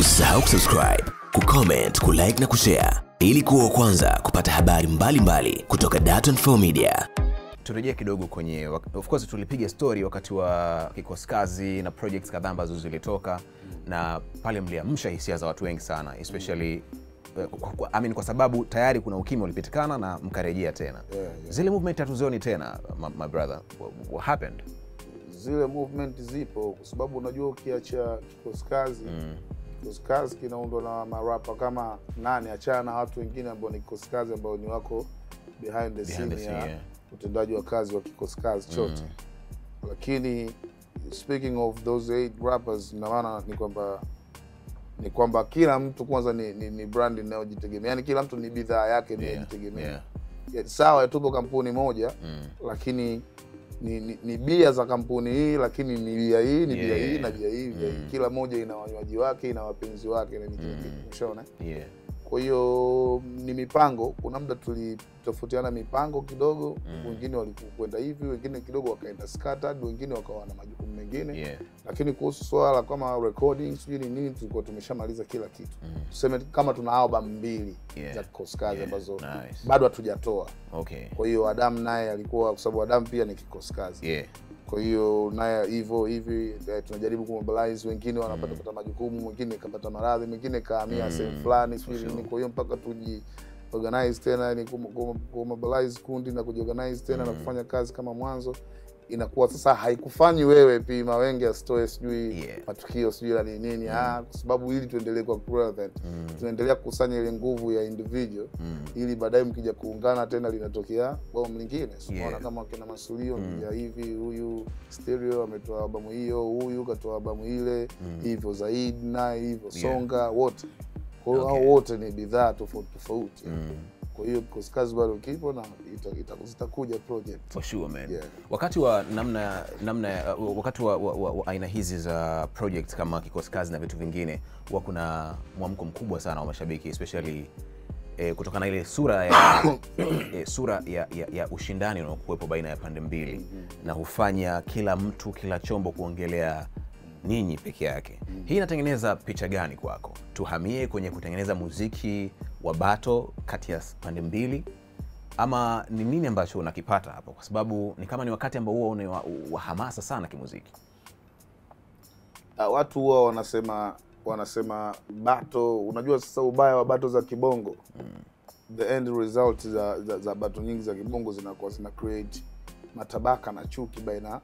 Usisahau kusubscribe, kucomment, kulike na kushare ili kuwa wa kwanza kupata habari mbalimbali mbali kutoka Dar24 Media. turejea kidogo kwenye of course tulipiga story wakati wa kikosi kazi na projects kadhaa ambazo zilitoka na pale mliamsha hisia za watu wengi sana especially eh, kwa, kwa, I mean, kwa sababu tayari kuna ukimya ulipitikana na mkarejea tena Yeah, yeah. zile movement hatuzioni tena my, my brother what, what happened zile movement zipo kwa sababu unajua ukiacha kikosi kazi mm. Kikosi kazi kinaundwa na marapa kama nane achana na watu wengine ambao ni kikosi kazi ambao ni wako behind the Behind scene ya yeah. utendaji wa kazi wa kikosi kazi chote lakini speaking of those eight rappers ina maana ni kwamba ni kwamba kila mtu kwanza ni, ni, ni brand inayojitegemea yani kila mtu ni bidhaa yake inayojitegemea yeah. yeah, sawa tupo kampuni moja Mm. lakini ni, ni, ni bia za kampuni hii lakini ni bia hii ni bia Yeah. hii na bia hii bia hii Mm. kila moja ina wanywaji wake ina wapenzi wake na ni kila Mm. kitu ushaona Yeah. Kwa hiyo ni mipango kuna muda tulitofautiana mipango kidogo Mm. wengine walikwenda hivi wengine kidogo wakaenda scattered wengine wakawa na majukumu mengine Yeah. lakini kuhusu swala kama recording sijui ni nini tulikuwa tumeshamaliza kila kitu Mm. tuseme kama tuna album mbili Yeah. za kikoskazi Yeah. ambazo Nice. bado hatujatoa Okay. kwa hiyo Adam naye alikuwa kwa sababu Adam pia ni kikoskazi Yeah. Kwa hiyo naye hivyo hivi eh, tunajaribu kumobilize. Wengine wanapata kupata pata majukumu mwingine kapata maradhi mwingine kahamia Mm, sehemu fulani sijui nini kwa hiyo mpaka tuji organize tena ni kumobilize kundi na kujiorganize tena na Mm. kufanya kazi kama mwanzo inakuwa sasa haikufanyi wewe pima wengi asitoe sijui Yeah. matukio sijui la nini nini ah, kwa sababu ili tuendelee kwa relevant Mm. tunaendelea kukusanya ile nguvu ya individual Mm. ili baadaye mkija kuungana tena linatokea bomu lingine Yeah. kama kina masulio Mm. ya hivi huyu stereo ametoa albamu hiyo huyu katoa albamu ile Mm. hivyo zaidi na hivyo Yeah. songa wote kwa hiyo Okay. hao wote ni bidhaa tofauti tofauti Mm. Kwa hiyo kikosi kazi bado kipo na ita- ita- zitakuja project For sure, man. Yeah. Wakati wa namna namna uh, wakati wa, wa, wa, wa aina hizi za project kama kikosi kazi na vitu vingine huwa kuna mwamko mkubwa sana wa mashabiki especially eh, kutokana na ile sura ya eh, sura ya, ya, ya ushindani unaokuwepo baina ya pande mbili mm -hmm. na hufanya kila mtu kila chombo kuongelea ninyi peke yake. Hii inatengeneza picha gani kwako? Tuhamie kwenye kutengeneza muziki wa bato kati ya pande mbili ama ni nini ambacho unakipata hapo? Kwa sababu ni kama ni wakati ambao huwa ni wa, wa hamasa sana kimuziki. Ah, watu huwa wanasema wanasema bato unajua sasa ubaya wa bato za kibongo mm. the end result za, za, za bato nyingi za kibongo zinakuwa zina create matabaka na chuki baina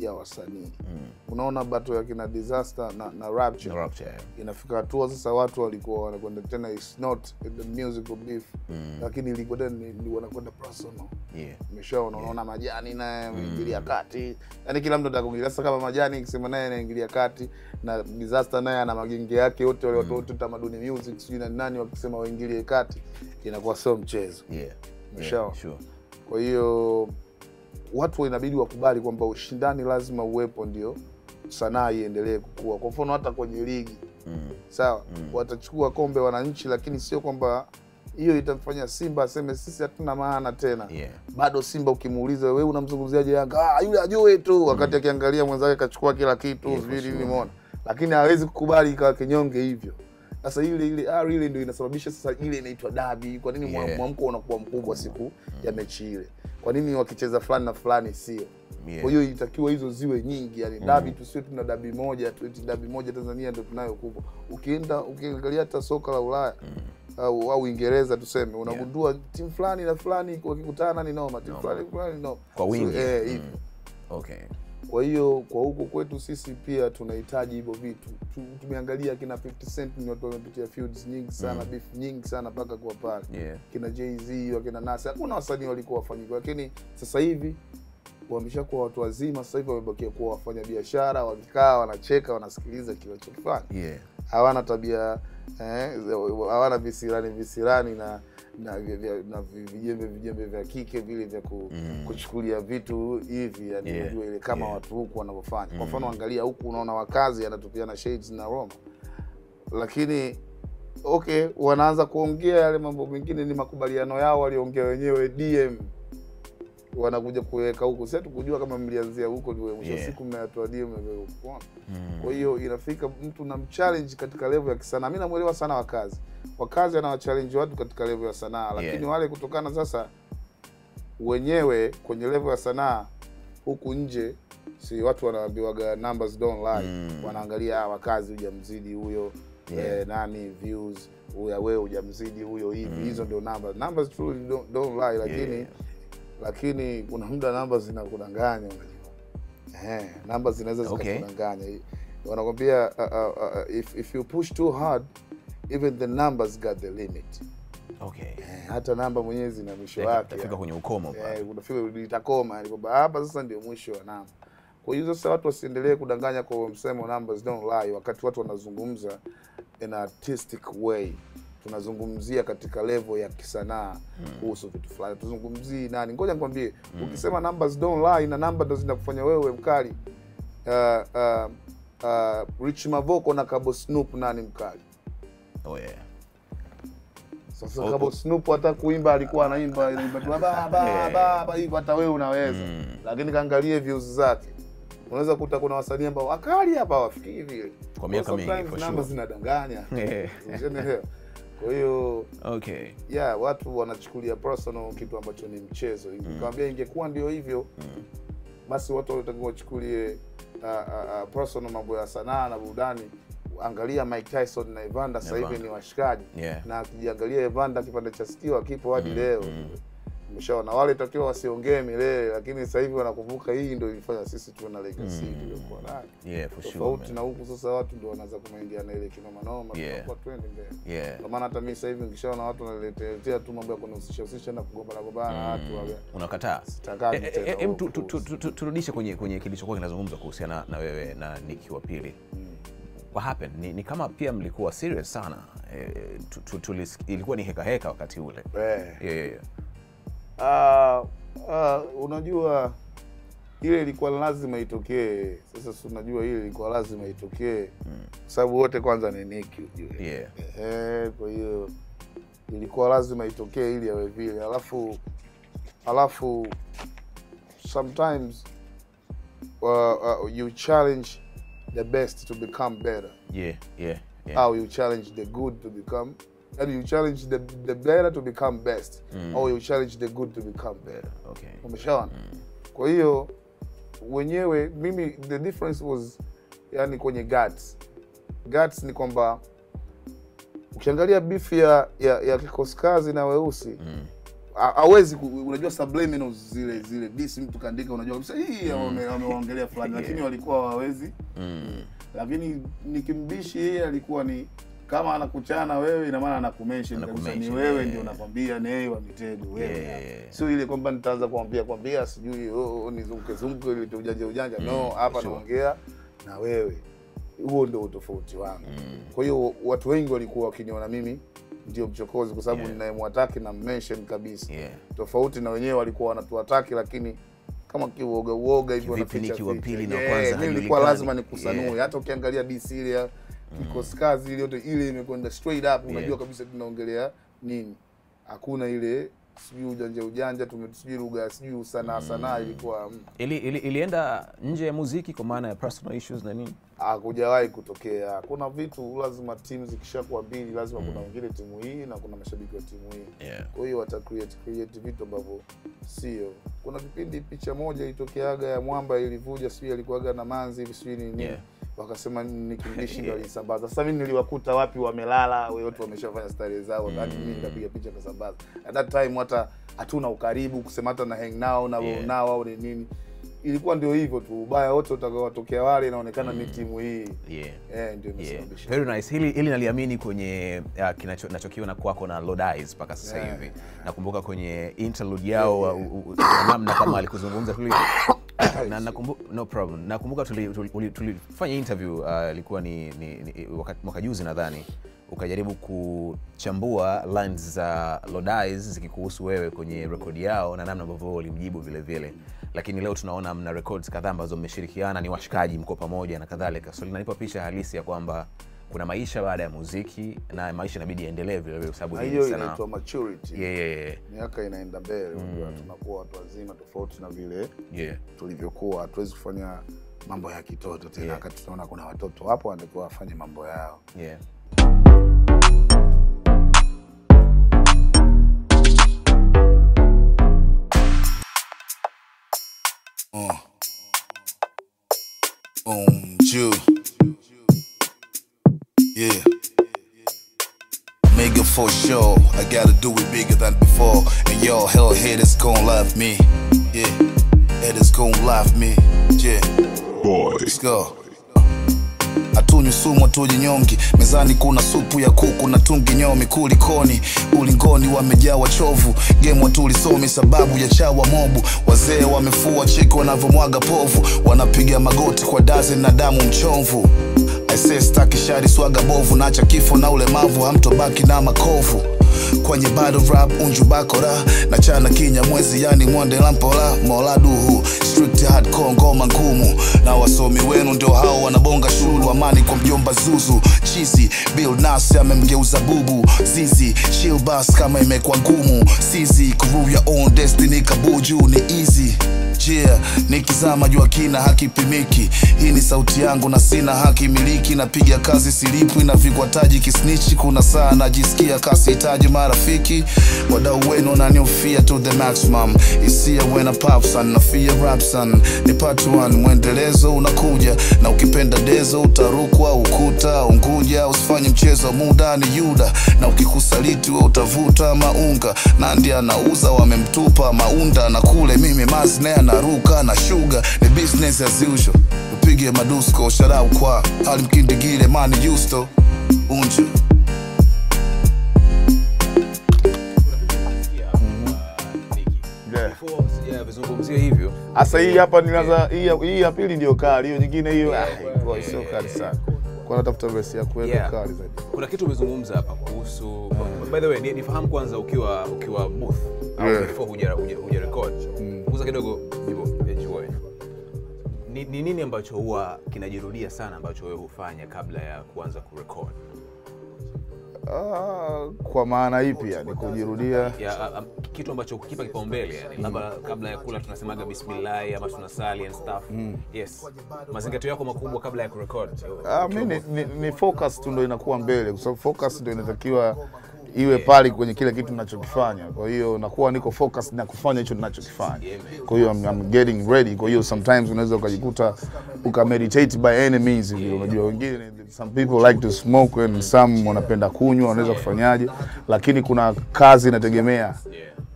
ya wasanii mm. unaona bato ya kina disaster na, na rapture Na Rapture, inafika hatua sasa watu walikuwa wanakwenda tena is not the musical beef Mm. lakini ilikuwa tena ni- wanakwenda personal yeah. umeshaona unaona majani naye ameingilia kati yani kila mtu atakuingilia sasa kama majani ikisema naye anaingilia kati na disaster naye ana magenge yake yote wale watu wote tamaduni music sijui na nani wakisema waingilie kati inakuwa sio mchezo Yeah. Umeshaona? Yeah, sure. kwa hiyo watu inabidi wakubali kwamba ushindani lazima uwepo ndio sanaa iendelee kukua kwa mfano hata kwenye ligi Mm. sawa Mm. watachukua kombe wananchi lakini sio kwamba hiyo itamfanya simba aseme sisi hatuna maana tena Yeah. bado simba ukimuuliza we unamzungumziaje yanga ah, yule ajue tu wakati akiangalia mwenzake kachukua kila kitu Yeah, sijui nini sure. umeona lakini hawezi kukubali ikawa kinyonge hivyo sasa ile ile ah, ile ndio inasababisha sasa ile inaitwa dabi kwa nini Yeah. mwamko unakuwa mkubwa siku mm. ya mechi ile kwa nini wakicheza fulani na fulani sio Yeah. kwa hiyo itakiwa hizo ziwe nyingi yani dabi tusiwe tuna dabi moja tu dabi moja tanzania ndio tunayo kubwa ukienda ukiangalia hata soka la ulaya mm au au uingereza tuseme unagundua yeah. timu fulani na fulani wakikutana ni noma timu fulani fulani no. noma Kwa wingi. so, eh, Mm. Okay. Kwa hiyo kwa huko kwetu sisi pia tunahitaji hivyo vitu tumeangalia kina 50 cent ni watu wamepitia feuds nyingi sana mm. beef nyingi sana mpaka kwa pale Yeah. kina jz wakina nasi hakuna wasanii walikuwa wafanyika lakini sasa hivi wameshakuwa watu wazima sasa hivi wamebakia kuwa wafanya biashara wakikaa wanacheka wanasikiliza kinachofanya Yeah. hawana tabia eh, hawana visirani visirani na na, na vijembe vijembe vya kike vile vya ku, Mm. kuchukulia vitu hivi yani Yeah. unajua ile kama Yeah. watu huku wanavyofanya Mm. kwa mfano angalia huku unaona wakazi anatupiana shades na Roma lakini okay wanaanza kuongea yale mambo mengine ni makubaliano yao waliongea wenyewe DM wanakuja kuweka huko. Si hatukujua kama mlianzia huko ndio mwisho Yeah. siku mnayatoa DM kwa hiyo inafika mtu na mchallenge katika level ya kisanaa. Mimi namwelewa sana wakazi wakazi anawachallenge watu katika level ya sanaa. Lakini Yeah. wale kutokana sasa wenyewe kwenye level ya sanaa huku nje si watu wanaambiwaga numbers don't lie. Mm. wanaangalia ah, wakazi hujamzidi huyo Yeah. eh, nani views huya wewe hujamzidi huyo hivi. Hizo ndio numbers. Numbers truly don't, don't lie. Lakini Yeah. Lakini kuna muda namba zinakudanganya namba eh, namba zinaweza Okay. wanakwambia uh, uh, uh, if, if you push too hard even the numbers got the limit Okay. eh, hata namba mwenyewe zina mwisho wake tafika kwenye ukomo. Eh, unafika kwamba hapa sasa ndio mwisho wa namba. Kwa hiyo sasa watu wasiendelee kudanganya kwa msemo numbers don't lie, wakati watu wanazungumza in artistic way. Tunazungumzia katika levo ya kisanaa kuhusu vitu fulani, tuzungumzii nani. Ngoja nikwambie, ukisema numbers don't lie na namba ndo zinakufanya wewe mkali. Uh, uh, uh, Rich Mavoko na Kabo Snoop nani mkali? Oh, yeah. Sasa Oh, kama oh. Snoop hata kuimba alikuwa anaimba anaimba ba ba ba ba hivyo, hata wewe unaweza Mm. lakini kaangalie views zake, unaweza kuta kuna wasanii ambao wakali hapa hawafikii vile, Kwa miaka mingi, for namba sure. zinadanganya? Kwa hiyo Okay. yeah, watu wanachukulia personal kitu ambacho ni mchezo. mm. kawambia ingekuwa ndio hivyo mm. basi watu walitakiwa wachukulie uh, uh, personal mambo ya sanaa na burudani. Angalia Mike Tyson na Evander sasa hivi ni washikaji Yeah. na akijiangalia Evander kipande cha sikio akipo hadi mm. leo umeshaona wale takiwa wasiongee milele, lakini sasa hivi wanakumbuka hii ndio ilifanya sisi tuwe na legacy mm. tuliokuwa nayo Yeah, for sure. tofauti na huku sasa watu ndio wanaanza kumaingia na ile kinoma noma, Yeah. tunakuwa twende mbele. Yeah. Kwa maana hata mimi sasa hivi nikishaona watu wanaletea tu mambo ya kunihusisha husisha na kugombana gombana na watu wale Unakataa? sitakaa Eh, eh, tena eh, em, tu- tu- tu- tu- turudishe kwenye kwenye kilichokuwa kinazungumzwa kuhusiana na wewe na Nicky wa pili. What happened? Ni, ni kama pia mlikuwa serious sana. Eh, tu, tu, tu, ilikuwa ni heka heka wakati ule. eh. Yeah, yeah, yeah. Ah, uh, unajua ile ilikuwa lazima itokee. Sasa si unajua ile ilikuwa lazima itokee kwa sababu wote kwanza ni Nicky ujue. Yeah. Eh, kwa hiyo ilikuwa lazima itokee ili awe vile, alafu alafu sometimes uh, uh, you challenge the best to become better Yeah, yeah, yeah. au you challenge the good to become and you challenge the, the better to become best. Mm. or you challenge the good to become better Okay. umeshaona? Kwa hiyo wenyewe mimi the difference was yani kwenye guts. Guts ni kwamba ukiangalia beef ya ya, ya kikoskazi na weusi mm. hawezi unajua subliminals zile zile disi mtu kaandika unajua kabisa hii wame- wameongelea fulani lakini walikuwa wawezi Mm. lakini nikimbishi yeye alikuwa ni kama anakuchana wewe ina maana anakumention kabisa. Ni wewe yeah. ndio unakwambia nei wa mitego wewe Yeah, yeah, yeah. sio ile kwamba nitaanza kuambia kwambia sijui oh, oh, nizunguke zunguke ile tu ujanja ujanja. No hapa naongea na wewe. Huo ndio utofauti wangu. Kwa hiyo watu wengi walikuwa wakiniona mimi ndio mchokozi kwa sababu Yeah. ninayemwataki na mention kabisa. Yeah. tofauti na wenyewe walikuwa wanatuataki lakini kama kiuoga uoga hivyo, na picha pili na Yeah, kwanza mimi nilikuwa lazima nikusanue. Yeah. hata ukiangalia ya kikosi kazi ile yote ile imekwenda straight up unajua Yeah. kabisa tunaongelea nini hakuna ile sijui ujanja ujanja sijui lugha sijui sanaa sanaa ilikuwa mm, Ili, ili, ilienda nje ya muziki kwa maana ya personal issues na nini? hakujawahi kutokea kuna vitu lazima timu zikishakuwa mbili lazima mm. kuna wengine timu hii na kuna mashabiki wa timu hii Yeah. kwa hiyo wata create create vitu ambavyo sio. Kuna kipindi picha moja ilitokeaga ya mwamba ilivuja, sijui alikuwaga na manzi hivi sijui nini Yeah. Wakasema nikimbishi walisambaza. alisambaza. Sasa mimi niliwakuta wapi wamelala, wote wameshafanya starehe zao, hadi mimi nikapiga picha kasambaza. At that time hata hatuna ukaribu kusema hata na hang nao na Yeah. nao au ni nini, ilikuwa ndio hivyo tu. Ubaya wote utakaowatokea wale, inaonekana mm. ni timu hii Yeah. eh, ndio Yeah. imesababisha Very nice. Hili, hili naliamini kwenye uh, kinacho- nachokiona kwako na Lord Eyes mpaka sasa Yeah. hivi. Nakumbuka kwenye interlude yao Yeah, uh, namna kama alikuzungumza tuli na nakumbuka no problem. Nakumbuka tulifanya tuli, tuli, tuli, interview ilikuwa uh, ilikuwa ni, ni, ni mwaka juzi nadhani. Ukajaribu kuchambua lines za uh, Lodies zikikuhusu wewe kwenye rekodi yao na namna ambavyo walimjibu vile vile, lakini leo tunaona mna records kadhaa ambazo mmeshirikiana, ni washikaji, mko pamoja na kadhalika, so linanipa picha halisi ya kwamba kuna maisha baada ya muziki na maisha inabidi yaendelee vile vile kwa sababu hiyo inaitwa maturity Yeah, yeah, yeah, miaka inaenda mbele unajua tunakuwa watu wazima tofauti na vile yeah. tulivyokuwa hatuwezi kufanya mambo ya kitoto tena Yeah. wakati tunaona kuna watoto wapo wanatakiwa wafanye mambo yao Yeah. Um, Jew. Yeah. Mega for sure. I gotta do it bigger than before. And y'all hell haters gon' love me. Yeah. Haters gon' love me. Yeah. Boy. Let's go. hatunywi sumu hatujinyongi mezani kuna supu ya kuku na tungi nyomi kulikoni ulingoni wamejaa wachovu game watulisomi sababu ya chawa mobu wazee wamefua cheki wanavyomwaga povu wanapiga magoti kwa dazi na damu mchomvu aisee staki shari swaga bovu nacha kifo na ulemavu hamtobaki na makovu kwenye bado rap unju bakora. Na chana kinya mwezi yani mwande lampola. Mola duhu strict hardcore ngoma ngumu. Na wasomi wenu ndio hao wanabonga shulu. Amani kwa mjomba zuzu chizi bill nas amemgeuza bubu. Zizi chill bus kama imekwa ngumu. Sizi your own destiny kabuju ni easy. Yeah, nikizama jua kina hakipimiki. Hii ni sauti yangu na sina haki miliki. Napiga kazi silipwi na vikwataji kisnichi. Kuna saa najisikia kasihitaji marafiki. Wadau wenu wananiofia to the maximum. Isia wena papsan nafia rapsan ni part one mwendelezo unakuja. Na ukipenda dezo utarukwa ukuta unguja. Usifanye mchezo muda ni yuda. Na ukikusaliti we utavuta maunga. Nandi anauza wamemtupa maunda. Na kule mimi mazne anaruka na shuga ni business as usual. Upige madusko sharau kwa alimkindigile mani justo unju hasa hii hapa nilianza hii ya- hii ya pili ndio kali hiyo nyingine hiyo. Ah, sio kali sana. Kwa natafuta verse ya kuweka Yeah. kali zaidi. Kuna kitu umezungumza hapa kuhusu by the way ni- nifahamu kwanza ukiwa ukiwa booth au Yeah. before huja huja, record. Kuza kidogo jibo enjoy. ni, ni nini ambacho huwa kinajirudia sana ambacho wewe hufanya kabla ya kuanza kurecord kwa maana ipi yani kujirudia? Ya kitu ambacho kukipa kipaumbele yani labda kabla ya kula tunasemaga bismillahi ama tunasali and stuff. Yes. Mazingatio yako makubwa kabla ya kurecord. Ah, mi ni, ni, ni focus tu ndo inakuwa mbele kwa sababu focus ndo inatakiwa iwe pale kwenye kile kitu ninachokifanya. Kwa hiyo nakuwa niko focus na kufanya hicho ninachokifanya. Kwa hiyo I'm, I'm getting ready. Kwa hiyo sometimes unaweza ukajikuta uka meditate by any means vile. Unajua wengine some people like to smoke and some wanapenda kunywa, wanaweza kufanyaje, lakini kuna kazi inategemea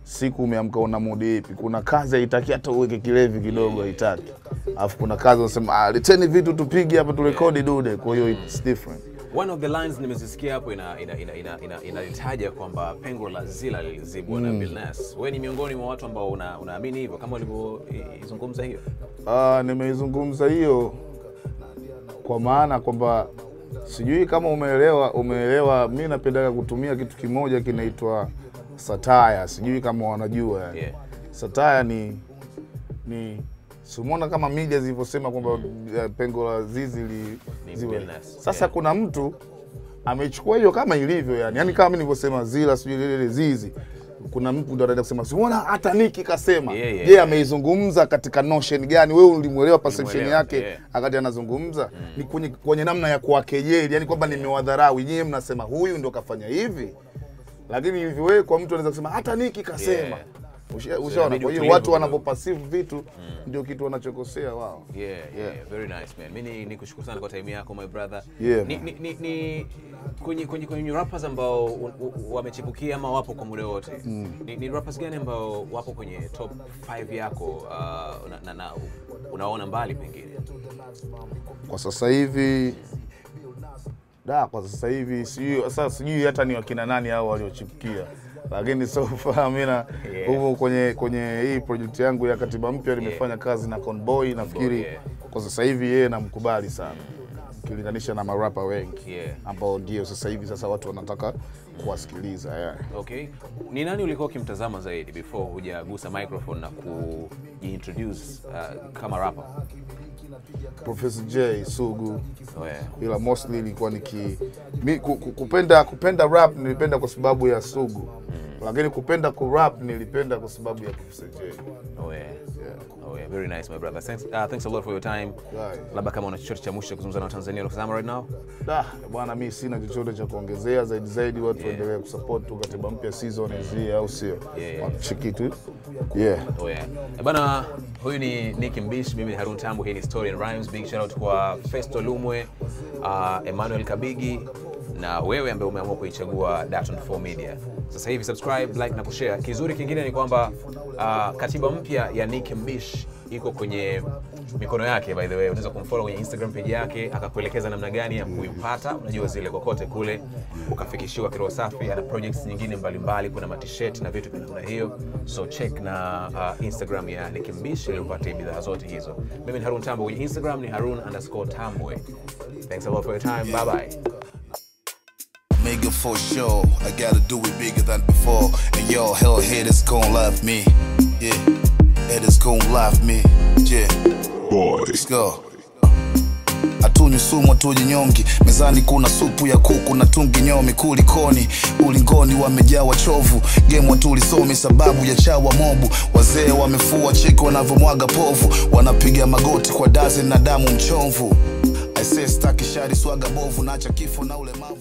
siku umeamka una mudi ipi. Kuna kazi haitaki hata uweke kilevi kidogo, haitaki. Alafu kuna kazi unasema ah, leteni vitu tupige hapa turekodi dude. Kwa hiyo it's different. One of the lines nimezisikia hapo inalitaja ina, ina, ina, ina, ina kwamba pengo la zila lilizibwa na Bill Nass. Wewe ni miongoni mwa watu ambao una- unaamini hivyo kama ulivyoizungumza hiyo? Ah, nimeizungumza hiyo kwa maana kwamba sijui kama umeelewa umeelewa mi napendaga kutumia kitu kimoja kinaitwa sataya, sijui kama wanajua. Yeah. Sataya ni ni simona kama media zilivyosema kwamba eh, pengo la zizi li, ziwe. Sasa yeah. kuna mtu amechukua hiyo kama ilivyo yani yani kama nilivyosema zila sijui lile zizi kuna mtu ndo anaenda kusema simona hata niki kasema Yeah, yeah, yeah. ameizungumza katika notion gani wewe ulimwelewa perception yake yeah. akati anazungumza ni kwenye, kwenye namna ya kuwakejeli yani kwamba nimewadharau nyewe mnasema huyu ndo kafanya hivi lakini hivi wewe kwa mtu anaweza kusema hata niki kasema Yeah. Ushaona kwa hiyo watu wanavyopasive vitu ndio kitu wanachokosea wao Yeah, yeah, yeah. very nice man. Mimi ni- nikushukuru sana kwa time yako my brother. Yeah, ni, ni, ni, ni kwenye kwenye kwenye rappers ambao wamechipukia ama wapo kwa muda wote. Mm. Ni, ni rappers gani ambao wapo kwenye top 5 yako uh, na, na, na unaona mbali pengine? kwa sasa hivi da kwa sasa hivi sijui sasa sijui hata ni wakina nani hao waliochipukia lakini so far mimi na Yeah. huko kwenye kwenye hii project yangu ya katiba mpya nimefanya kazi na Conboy nafikiri yeah. kwa sasa hivi yeye namkubali sana ukilinganisha na marapa wengi Yeah. ambao ndio sasa hivi sasa watu wanataka kuwasikiliza yeah. Okay. Ni nani ulikuwa ukimtazama zaidi before hujagusa microphone na kujiintroduce uh, kama rapper? Professor J Sugu Oh, yeah. ila mostly ilikuwa niki mi, ku, ku, kupenda kupenda rap nilipenda kwa sababu ya Sugu lakini kupenda ku rap nilipenda kwa sababu ya Professor J Oh, yeah. yeah. Oh, yeah. Very nice, my brother. Thanks, uh, thanks a lot for your time. Labda kama una chochote cha mwisho kuzungumza na Watanzania wanakutazama right now? Da, bwana mimi sina chochote cha kuongezea zaidi zaidi watu Yeah. waendelee kusupport tu katiba mpya season hii au sio Yeah. wacheki tu yeah Oh, yeah. Eh, Bana, huyu ni Nick Mbish, mimi ni Harun Tambo, hii ni Story and Rhymes. Big shout out kwa Festo Lumwe, uh, Emmanuel Kabigi na wewe ambaye umeamua kuichagua Daton 4 Media. Sasa hivi subscribe, like na kushare. Kizuri kingine ni kwamba uh, katiba mpya ya Nick Mbish iko kwenye mikono yake by the way. Unaweza kumfollow kwenye Instagram page yake akakuelekeza namna gani ya kuipata. Unajua zile kokote kule ukafikishiwa kiroho safi. Ana projects nyingine mbalimbali, kuna matishet na vitu namna hiyo, so check na uh, Instagram ya Nick Mbish ili upate bidhaa zote hizo. Mimi ni Harun Tambo, kwenye Instagram ni harun underscore tambwe. Thanks a lot for your time. Bye bye. For sure. I gotta do it bigger than before. And y'all hell haters gon' love me. Yeah. Haters gon' love me. Yeah. Boy. Let's go. Hatunywi sumu hatuji nyongi, mezani kuna supu ya kuku na tungi nyomi, kulikoni ulingoni wamejaa wachovu, game watulisomi sababu ya chawa mobu, wazee wamefua cheki wanavyomwaga povu, wanapiga magoti kwa dazi na damu mchomvu. I say staki shari swaga bovu, nacha kifo na ulemavu